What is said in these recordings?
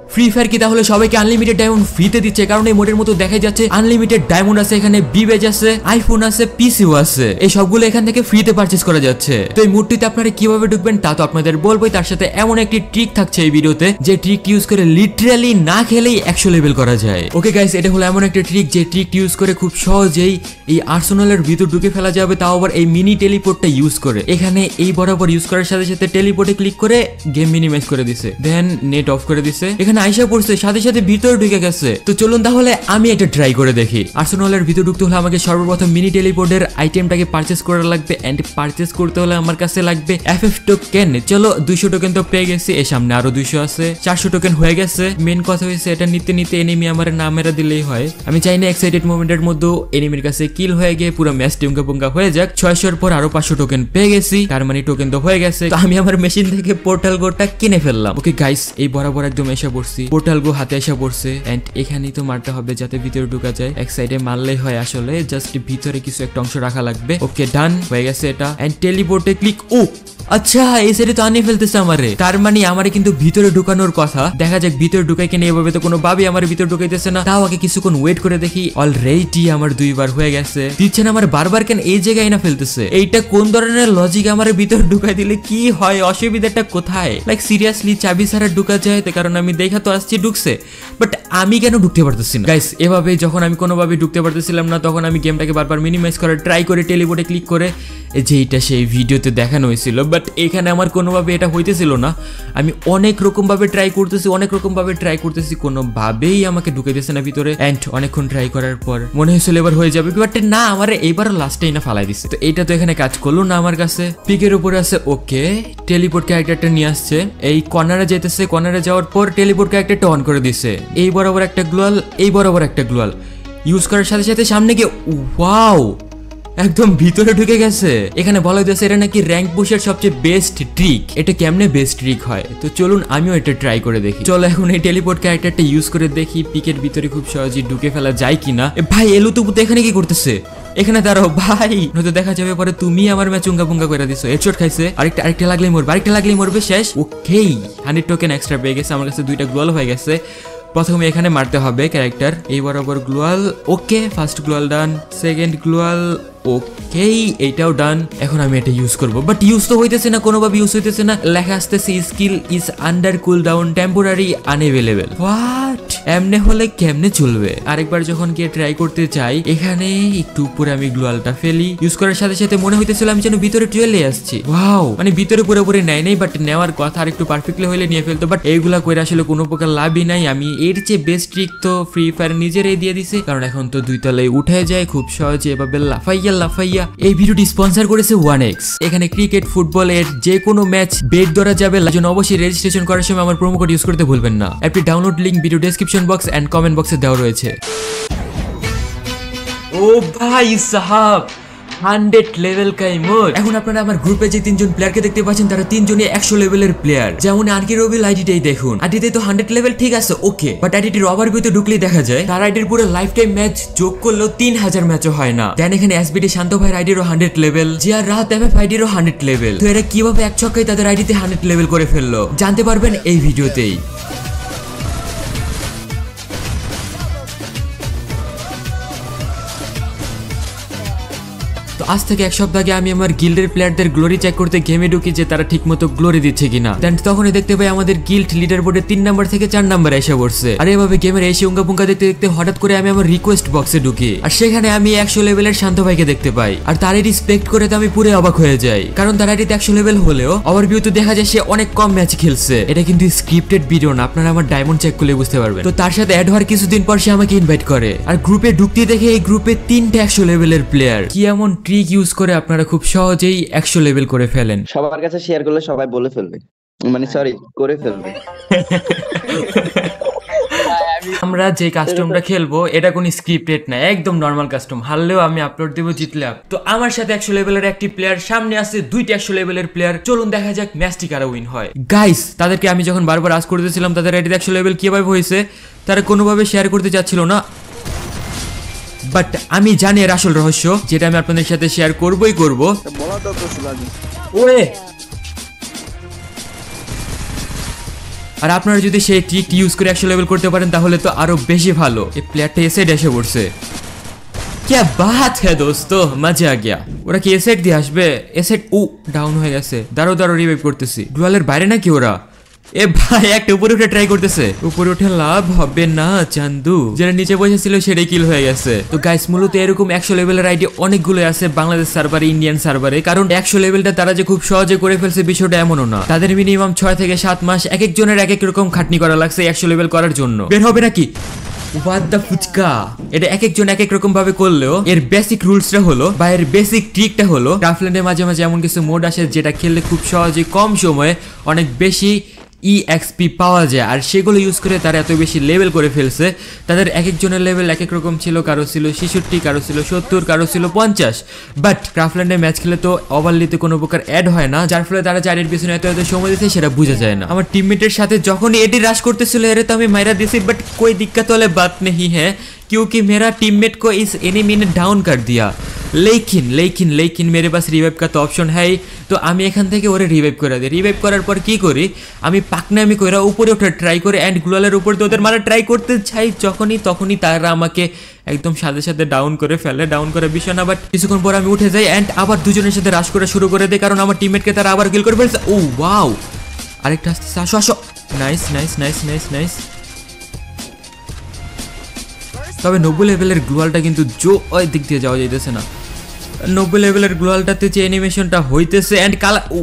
Free fire কি তাহলে সবাইকে আনলিমিটেড ডায়মন্ড ফ্রিতে দিচ্ছে? কারণ এই মোডের মতো দেখাই যাচ্ছে আনলিমিটেড ডায়মন্ড আছে, এখানে বিবেজ আছে আইফোন আছে পিসিও আছে। এই সবগুলো এখান থেকে ফ্রিতে পারচেস করা যাচ্ছে। তো এই মোডটিতে আপনারা কীভাবে ঢুকবেন তা তো আপনাদের বলবোই। তার সাথে এমন একটি ট্রিক থাকছে এই ভিডিওতে, যে ট্রিক ইউজ করে লিটারালি না খেলেই একশো লেভেল করা যায়। ওকে গাইস এটা হলো এমন একটা ট্রিক যে ট্রিক ইউজ করে খুব সহজেই এই আর্সেনালের ভিতর ঢুকে ফেলা যাবে, তাও আবার এই মিনি টেলিপোর্টটা ইউজ করে। এখানে এই বরাবর ইউজ করার সাথে সাথে টেলিপোর্টে ক্লিক করে গেম মিনিমাইজ করে দিছে। দেন নেট অফ করে দিছে। এখানে আইসা পড়ছে, সাথে সাথে ভিতরে ঢুকে গেছে। তো চলুন তাহলে আমি এটা ট্রাই করে দেখি। আর্সেনালের ভিতর ঢুকতে হলে আমাকে সর্বপ্রথম মিনি টেলিপোর্টের আইটেমটাকে পারচেস করা লাগবে এন্ড পারচেস করতে হলে আমার কাছে লাগবে এফ এফ টোকেন চলো, দুইশো টোকেন তো পেয়ে গেছি, এর সামনে আরও দুইশো আছে। চারশো টোকেন হয়ে গেছে। মেন কথা হয়েছে, এটা নিতে নিতে এনিমি আমার নামেরা দিলেই হয়। আমি চাই না এক্সাইটেড মোমেন্টের মধ্যে এনিমির কাছে কিল হয়ে গিয়ে পুরো ম্যাচ টিমকা পুঙ্কা হয়ে যাক। ছয়শোর পর আরও পাঁচশো টোকেন পেয়ে গেছি। তার মানে টোকেন তো হয়ে গেছে। তো আমি আমার মেশিন থেকে পোর্টাল গোটা কিনে ফেললাম। ওকে গাইস এই বরাবর একদম এসে পড়ছি। পোর্টাল গো হাতে এসে পড়ছে। এন্ড এখানেই তো মারতে হবে যাতে ভিতরে ঢুকা যায়। এক সাইডে মারলেই হয় আসলে। জাস্ট ভিতরে কিছু একটা অংশ রাখা লাগবে। ওকে ডান হয়ে গেছে এটা। এন্ড টেলিপোর্টে ক্লিক ও! আচ্ছা এই সাইডে তো আনিয়ে ফেলতেছে আমারে। তার মানে আমারে কিন্তু ভিতরে ঢুকানোর কথা। দেখা যাক ভিতরে ঢুকাই কিনা এভাবে তো কোনো ভাবে আমার ভিতরে ঢুকাইতেছে না। তাও আগে কিছুক্ষণ ওয়েট করে দেখি। অলরেডি আমার দুইবার হয়ে গেছে। দিচ্ছেন আমার বারবার কেন এই জায়গায় না ফেলতেছে? এইটা কোন ধরনের লজিক আমার ভিতরে ঢুকাই দিলে কি হয়? অসুবিধাটা কোথায়? লাইক সিরিয়াসলি চাবি ছাড়া ঢুকা যায়? কারণ আমি দেখা তো আসছি ঢুকছে বাট আমি কেন ঢুকতে পারতেছি না? গাইস এভাবে যখন আমি কোনোভাবে ঢুকতে পারতেছিলাম না, তখন আমি গেমটাকে বারবার মিনিমাইজ করার ট্রাই করে টেলিবোর্ডে ক্লিক করে যে এইটা সেই ভিডিওতে দেখানো হয়েছিল বাট এখানে আমার কোনোভাবে এটা হইতেছিল না। আমি অনেক রকমভাবে ট্রাই করতেছি, অনেক রকমভাবে ট্রাই করতেছি, কোনোভাবেই আমাকে ঢুকাইতেছে না ভিতরে অ্যান্ড অনেকক্ষণ ট্রাই করার পর মনে হয়েছিল এবার হয়ে যাবে বাট না, আমার এইবার লাস্টেই না ফালাই দিছে। তো এটা তো এখানে কাজ করল না আমার কাছে। পিকের উপরে আছে ওকে টেলিপোর্ট ক্যারেক্টারটা নিয়ে আসছে, এই কর্নারে যেতেছে কর্নারে যাওয়ার পর টেলিপোর্ট একটা টন করে দিছে। এই বরাবর একটা গ্লোয়াল, এই বরাবর একটা গ্লোয়াল। ইউজ করার সাথে সাথে সামনে গিয়ে ওয়াও একদম ভিতরে ঢুকে গেছে। এখানে বলা হয়েছে এটা নাকি র্যাঙ্ক পুশের সবচেয়ে বেস্ট ট্রিক এটা কেমনে বেস্ট ট্রিক হয়? তো চলুন আমিও এটা ট্রাই করে দেখি। চলো এখন এই টেলিপোর্ট ক্যারেক্টারটা ইউজ করে দেখি পিকের ভিতরে খুব সহজেই ঢুকে ফেলা যায় কিনা। ভাই এলু তুবু এখানে কি করতেছে? এখানে দাঁড়াও, ভাই! নয়তো দেখা যাবে পরে তুমি আমার ম্যাচ উঙ্গা পুঙ্গা করে দিছো। হেডশট খাইছে। আরেকটা আরেকটা লাগলেই মরবে, আরেকটা লাগলেই মরবে, শেষ। ওকেই হান্ড্রেড টোকেন এক্সট্রা পেয়ে গেছে, আমার কাছে দুইটা গোল হয়ে গেছে। প্রথমে এখানে মারতে হবে ক্যারেক্টার। এই বরাবর গ্লোয়াল, ওকে, ফার্স্ট গ্লোয়াল ডান, সেকেন্ড গ্লোয়াল, ওকেই, এইটাও ডান। এখন আমি এটা ইউজ করব। বাট ইউজ তো হইতেছে না, কোনোভাবে ইউজ হইতেছে না। লেখা আসতেছে skill is under cool down temporary unavailable what এমনে হলে কেমনে চলবে? আরেকবার যখন গিয়ে ট্রাই করতে চাই, এখানে একটু উপরে আমি গ্লোয়ালটা ফেলি। ইউজ করার সাথে সাথে মনে হইতেছিল আমি যেন ভিতরে চলে আসছি। ওয়াও মানে ভিতরে পুরোপুরি নেয় নাই বাট নেওয়ার কথা আর একটু পারফেক্টলি হলে নিয়ে ফেলতো। বাট এইগুলা করে আসলে কোনো প্রকার লাভই নাই। আমি এর চেয়ে বেস্ট ট্রিক তো ফ্রি ফায়ার নিজেরাই দিয়ে দিছে। কারণ এখন তো দুই তলায় উঠে যায়, খুব সহজে এভাবে লাফাইয়া লাফাইয়া। এই ভিডিওটি স্পন্সর করেছে ওয়ান এক্স এখানে ক্রিকেট ফুটবলের যে কোনো ম্যাচ বেট ধরা যাবে। জন্য অবশ্যই রেজিস্ট্রেশন করার সময় আমার প্রোমো কোড ইউজ করতে ভুলবেন না। অ্যাপটি download link video description box and comment বক্সে দেওয়া রয়েছে। ও ভাই সাহাব হান্ড্রেড লেভেল কাই মোড এখন আপনারা আমার গ্রুপে যে তিনজন প্লেয়ারকে দেখতে পাচ্ছেন তারা তিনজনই একশো লেভেলের প্লেয়ার যেমন আনকি রবিল আইডিটাই দেখুন। আইডিতে তো হান্ড্রেড লেভেল ঠিক আছে ওকে বাট আইডিটির ওভার ভিউতে ঢুকলেই দেখা যায় তার আইডির পুরো লাইফ টাইম ম্যাচ যোগ করলেও তিন হাজার ম্যাচও হয় না। দেন এখানে এসবিডি শান্ত ভাইয়ের আইডিরও হান্ড্রেড লেভেল জিয়ার রাত এফ এফ আইডিরও হান্ড্রেড লেভেল তো এরা কীভাবে এক ছক্কায় তাদের আইডিতে হান্ড্রেড লেভেল করে ফেলল জানতে পারবেন এই ভিডিওতেই। আজ থেকে এক সপ্তাহ আগে আমি আমার গিল্ডের প্লেয়ারদের গ্লোরি চেক করতে গেমে ঢুকি যে তারা ঠিকমতো গ্লোরি দিচ্ছে কিনা। দেন তখনই দেখতে পাই আমাদের গিল্ড লিডার বোর্ডে তিন নাম্বার থেকে চার নাম্বার এসে পড়ছে। আর এভাবে গেমের এসে উঙ্গা পুঙ্গা দেখতে দেখতে হঠাৎ করে আমি আমার রিকোয়েস্ট বক্সে ঢুকি। আর সেখানে আমি একশো লেভেলের শান্ত ভাইকে দেখতে পাই। আর তারই রিসপেক্ট করে তো আমি পুরো অবাক হয়ে যাই। কারণ তার আইডিতে একশো লেভেল হলেও ওভার ভিউ দেখা যায় সে অনেক কম ম্যাচ খেলছে। এটা কিন্তু স্ক্রিপ্টেড ভিডিও না, আপনারা আমার ডায়মন্ড চেক করলে বুঝতে পারবেন। তো তার সাথে অ্যাড হওয়ার কিছুদিন পর সে আমাকে ইনভাইট করে। আর গ্রুপে ঢুকতে দেখে এই গ্রুপে তিনটে একশো লেভেলের প্লেয়ার কি এমন ট্রিক ইউজ করে আপনারা খুব সহজেই একশো লেভেল করে ফেলেন। সবার কাছে শেয়ার করলে সবাই বলে ফেলবে। মানে সরি করে ফেলবে। আমরা যে কাস্টমটা খেলব এটা কোনো স্ক্রিপ্টেড না একদম নর্মাল কাস্টম হারলেও আমি আপলোড দেবো জিতলে তো আমার সাথে একশো লেভেলের একটি প্লেয়ার সামনে আছে দুইটা একশো লেভেলের প্লেয়ার চলুন দেখা যাক ম্যাচটি কারা উইন হয়। গাইস তাদেরকে আমি যখন বারবার আজ করতেছিলাম তাদের একশো লেভেল কীভাবে হয়েছে তারা কোনোভাবে শেয়ার করতে চাচ্ছিল না। বাট আমি জানি এর আসল রহস্য যেটা আমি আপনাদের সাথে শেয়ার করবই করব বলা তো তো লাগে ওয়ে আর আপনারা যদি সেই ট্রিক ইউজ করে একশো লেভেল করতে পারেন তাহলে তো আরো বেশি ভালো এই প্লেয়ারটা এসে এসে পড়ছে क्या बात है दोस्तों মজা आ गया ওরা কি এসেট দিয়ে আসবে এসেট ও ডাউন হয়ে গেছে দাঁড়ো দাঁড়ো রিভাইভ করতেছি ডুয়ালের বাইরে নাকি ওরা এ ভাই, একটা উপরে উঠে ট্রাই করতেছে। উপরে উঠে লাভ হবে না, চান্দু। যেটা নিচে বসেছিল, সেটাই কিল হয়ে গেছে। তো গাইস মূলত এরকম একশো লেভেলের আইডি অনেকগুলো আছে বাংলাদেশ সার্ভারে ইন্ডিয়ান সার্ভারে কারণ একশো লেভেলটা তারা যে খুব সহজে করে ফেলছে, বিষয়টা এমনও না। তাদের মিনিমাম ছয় থেকে সাত মাস এক একজনের এক এক রকম খাটনি করা লাগছে একশো লেভেল করার জন্য। বের হবে নাকি? হোয়াট ফুচকা? এটা এক একজন এক এক রকম ভাবে করলেও এর বেসিক রুলসটা হলো বা এর বেসিক ট্রিকটা হলো ক্রাফল্যান্ডে মাঝে মাঝে এমন কিছু মোড আসে যেটা খেললে খুব সহজে কম সময়ে অনেক বেশি ইএক্সপি পাওয়া যায়। আর সেগুলো ইউজ করে তারা এত বেশি লেভেল করে ফেলছে। তাদের এক একজনের লেভেল এক এক রকম ছিল, কারও ছিল ছেষট্টি, কারও ছিল সত্তর, কারও ছিল পঞ্চাশ। বাট ক্রাফল্যান্ডে ম্যাচ খেলে তো ওভারলিতে কোনো প্রকার অ্যাড হয় না, যার ফলে তারা চারের পিছনে এত এত সময় দিচ্ছে সেটা বোঝা যায় না। আমার টিমমেটের সাথে যখনই এটি রাশ করতেছিল, এর তো আমি মাইরা দিয়েছি বাট কই দিক্কা হলে বাদ নেই হ্যাঁ? क्योंकि मेरा टीममेट को इस एनिमी ने डाउन कर दिया लेकिन लेकिन लेकिन मेरे पास रिवाइव का तो ऑप्शन है ही তো আমি এখান থেকে ওরে রিভাইভ করে দিই রিভাইভ করার পর কি করি আমি পাকনামি কইরা উপরে ওঠে ট্রাই করে অ্যান্ড গ্লোয়ালের উপর দিয়ে ওদের মারা ট্রাই করতে চাই যখনই তখনই তারা আমাকে একদম সাথে সাথে ডাউন করে ফেলে ডাউন করে বিষয় না বাট কিছুক্ষণ পর আমি উঠে যাই অ্যান্ড আবার দুজনের সাথে রাশ করা শুরু করে দিই কারণ আমার টিমমেটকে তারা আবার কিল করে ফেলছে ও ওয়াও আরেকটা আসতেছে আসো আসো nice nice nice nice nice তবে নব্বই লেভেলের গ্লোয়ালটা কিন্তু জো ওই দিক দিয়ে যাওয়া যাইতেছে না। নব্বই লেভেলের গ্লোয়ালটাতে যে অ্যানিমেশনটা হইতেছে অ্যান্ড কালার ও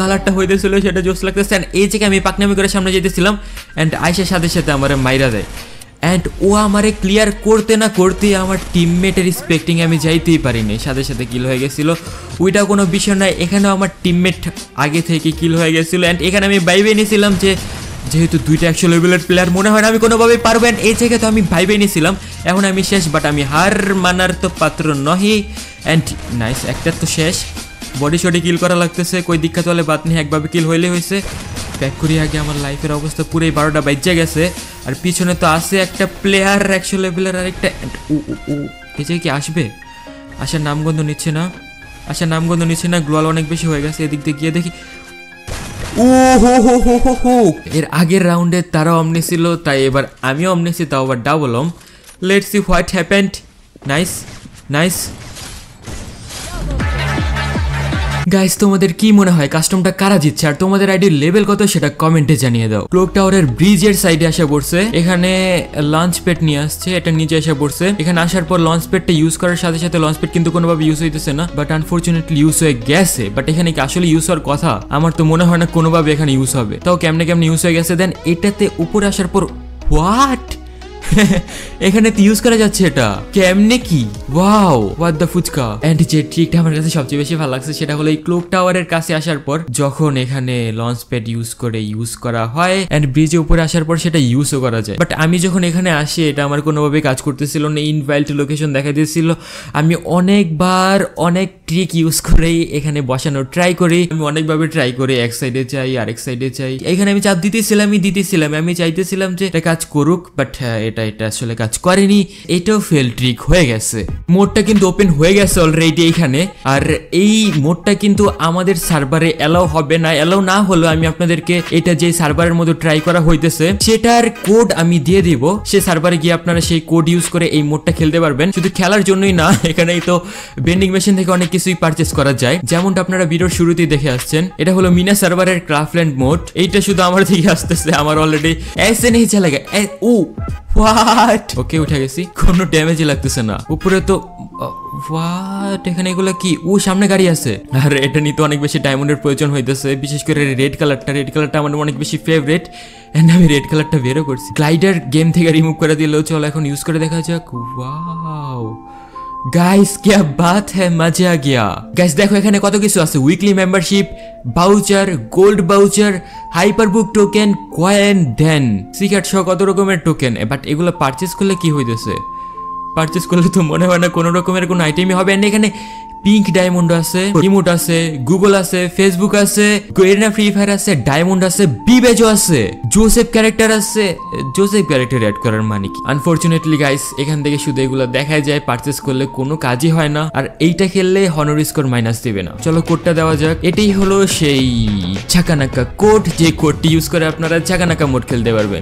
কালারটা হইতেছিল সেটা জোস লাগতেছে অ্যান্ড এই থেকে আমি পাকনামি করে সামনে যেতেছিলাম অ্যান্ড আইসের সাথে সাথে আমার মাইরা দেয়। অ্যান্ড ও আমারে ক্লিয়ার করতে না করতে আমার টিমমেটের স্পেক্টিং আমি যাইতেই পারিনি। সাথে সাথে কিল হয়ে গেছিল। ওইটা কোনো বিষয় নয়, এখানেও আমার টিমমেট আগে থেকে কিল হয়ে গেছিল অ্যান্ড এখানে আমি বাইবে নিয়েছিলাম যে যেহেতু দুইটা একশো লেভেলের প্লেয়ার মনে হয় না, আমি কোনোভাবে পারব and এই জায়গায় তো আমি ভাইবে নিয়েছিলাম এখন আমি শেষ বাট আমি হার মানার তো পাত্র নহি। অ্যান্ড নাইস একটা তো শেষ। বডি শডি কিল করা লাগতেছে, কই দীক্ষা তলে বাদ নেই, একভাবে কিল হইলে হয়েছে ব্যাক করি আগে, আমার লাইফের অবস্থা পুরোই বারোটা বাইজা গেছে। আর পিছনে তো আছে একটা প্লেয়ার একশো লেভেলের আর একটা ও ও ও, এই যে কি আসবে? আসার নামগন্ধ নিচ্ছে না। আসার নামগন্ধ নিচ্ছে না গ্লোয়াল অনেক বেশি হয়ে গেছে, এদিক দিয়ে গিয়ে দেখি। ও হো হো হো হো হো এর আগের রাউন্ডে তারা অমনি ছিল, তাই এবার আমিও অমনি ছিল তাও আবার double Om let's see what happened nice nice guys তোমাদের কি মনে হয় কাস্টমটা কারা জিতছে? আর তোমাদের আইডির লেভেল কত সেটা কমেন্টে জানিয়ে দাও। ক্লোক টাওয়ারের ব্রিজের সাইডে আসা পড়ছে। এখানে লঞ্চ প্যাড নিয়ে আসছে, এটা নিচে এসে পড়ছে। এখানে আসার পর লঞ্চ প্যাডটা ইউজ করার সাথে সাথে লঞ্চ প্যাড কিন্তু কোনোভাবে ইউজ হইতেছে না। বাট আনফরচুনেটলি ইউজ হয়ে গেছে। বাট এখানে কি আসলে ইউজ হওয়ার কথা? আমার তো মনে হয় না কোনোভাবে এখানে ইউজ হবে। তাও কেমনে কেমনে ইউজ হয়ে গেছে? দেন এটাতে উপরে আসার পর হোয়াট এখানে তো ইউজ করা যাচ্ছে এটা। কেমনে কি? Wow what the fuchka. And যে ট্রিকটা আমার কাছে সবচেয়ে বেশি ভালো লাগছে সেটা হলো এই ক্লোক টাওয়ারের কাছে আসার পর, যখন এখানে লঞ্চ প্যাড ইউজ করে ইউজ করা হয় এন্ড ব্রিজে উপরে আসার পর সেটা ইউজও করা যায়। বাট আমি যখন এখানে আসি, এটা আমার কোনোভাবে কাজ করতেছিল না ইনভাইল্ড লোকেশন দেখা দিয়েছিল। আমি অনেকবার অনেক ট্রিক ইউজ করেই এখানে বসানোর ট্রাই করি। আমি অনেকভাবে ট্রাই করি, এক সাইডে চাই, আরেক সাইডে চাই। এখানে আমি চাপ দিতেছিলামই দিতেছিলাম আমি চাইতেছিলাম যে এটা কাজ করুক বাট এটা এটা আসলে কাজ করেনি, এটাও ফেল ট্রিক হয়ে গেছে। মোডটা কিন্তু ওপেন হয়ে গেছে অলরেডি এইখানে। আর এই মোডটা কিন্তু আমাদের সার্ভারে অ্যালাউ হবে না অ্যালাউ না হলেও আমি আপনাদেরকে এটা যে সার্ভারের মধ্যে ট্রাই করা হইতেছে, সেটার কোড আমি দিয়ে দিব। সে সার্ভারে গিয়ে আপনারা সেই কোড ইউজ করে এই মোডটা খেলতে পারবেন। শুধু খেলার জন্যই না, এখানেই তো বেন্ডিং মেশিন থেকে অনেক কিছুই পারচেস করা যায়। যেমনটা আপনারা ভিডিওর শুরুতেই দেখে আসছেন, এটা হলো মিনা সার্ভারের ক্রাফল্যান্ড মোড এইটা শুধু আমার থেকে আসতেছে, আমার অলরেডি এসে নেই চালাগে ও হোয়াট ওকে উঠে গেছি। কোনো ড্যামেজই লাগতেছে না। উপরে তো হোয়াট এখানে এগুলো কি? ও, সামনে গাড়ি আছে। আর, এটা নিতে অনেক বেশি ডায়মন্ডের প্রয়োজন হইতেছে। বিশেষ করে রেড কালারটা রেড কালারটা আমার অনেক বেশি ফেভারিট এন্ড আমি রেড কালারটা বেরো করছি। গ্লাইডার গেম থেকে রিমুভ করে দিলেও চলো, এখন ইউজ করে দেখা যাক। ওয়াও গাইস क्या बात है मजा आ गया গাইস দেখো এখানে কত কিছু আছে weekly membership voucher gold voucher hyperbook token coin then secret সহ কত রকমের টোকেন বাট এগুলো পারচেস করলে কি হইতেছে পারচেস করলে তো মনে হয় না কোনো রকমের কোনো আইটেমই হবে and এখানে পিঙ্ক ডায়মন্ড আছে রিমোট আছে গুগল আছে ফেসবুক আছে এরিনা ফ্রি ফায়ার আছে ডায়মন্ড আছে বিবেজও আছে জোসেফ ক্যারেক্টার আছে। জোসেফ ক্যারেক্টার অ্যাড করার মানে কি? আনফরচুনেটলি গাইস এখান থেকে শুধু এগুলো দেখা যায় পারচেস করলে কোনো কাজই হয় না। আর এইটা খেললে হনর স্কোর মাইনাস দেবে না। চলো কোডটা দেওয়া যাক। এটাই হলো সেই ছাকানাকা কোড যে কোডটি ইউজ করে আপনারা ছাকানাকা মোড খেলতে পারবেন।